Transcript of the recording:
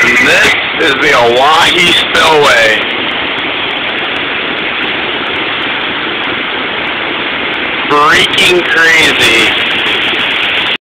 This is the Oahe Spillway. Freaking crazy.